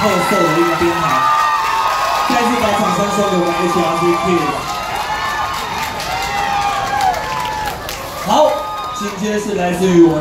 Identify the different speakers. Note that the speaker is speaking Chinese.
Speaker 1: 特色的一个编排。再次把掌声送给我们 H R D K。好，紧接着是来自于我。